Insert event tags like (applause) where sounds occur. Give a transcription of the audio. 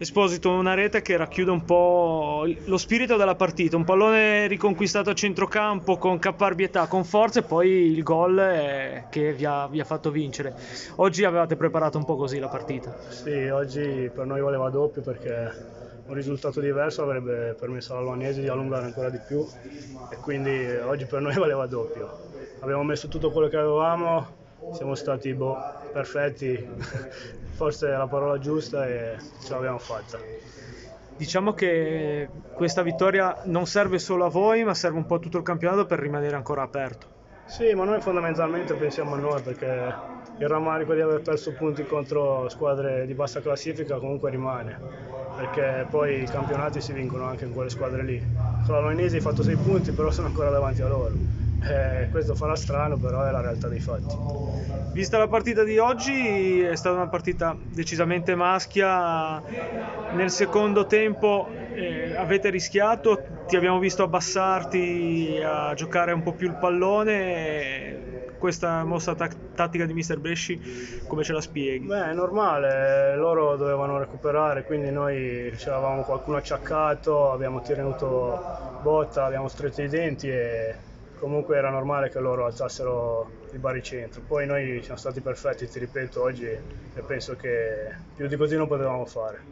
Esposito una rete che racchiude un po' lo spirito della partita, un pallone riconquistato a centrocampo con caparbietà, con forza e poi il gol che vi ha, vi ha, fatto vincere. Oggi avevate preparato un po' così la partita? Sì, oggi per noi voleva doppio perché un risultato diverso avrebbe permesso all'Albanese di allungare ancora di più e quindi oggi per noi (laughs) valeva doppio. Abbiamo messo tutto quello che avevamo, siamo stati boh, perfetti, (laughs) forse è la parola giusta e ce l'abbiamo fatta. Diciamo che questa vittoria non serve solo a voi, ma serve un po' a tutto il campionato per rimanere ancora aperto. Sì, ma noi fondamentalmente pensiamo a noi perché il rammarico di aver perso punti contro squadre di bassa classifica comunque rimane, perché poi i campionati si vincono anche in quelle squadre lì. Con la Loinese hai fatto 6 punti, però sono ancora davanti a loro. Eh, questo farà strano, però è la realtà dei fatti. Vista la partita di oggi, è stata una partita decisamente maschia. Nel secondo tempo eh, avete rischiato, ti abbiamo visto abbassarti a giocare un po' più il pallone. Questa mossa t- tattica di Mister Bresci, come ce la spieghi? Beh, è normale, loro dovevano recuperare, quindi noi avevamo qualcuno acciaccato, abbiamo tenuto botta, abbiamo stretto i denti e comunque era normale che loro alzassero il baricentro. Poi noi siamo stati perfetti, ti ripeto, oggi e penso che più di così non potevamo fare.